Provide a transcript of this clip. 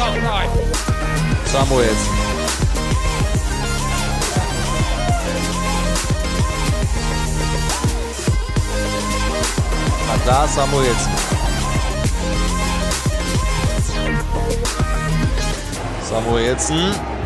Samuels. nein. Samuels. Samuelsen. Samuelsen.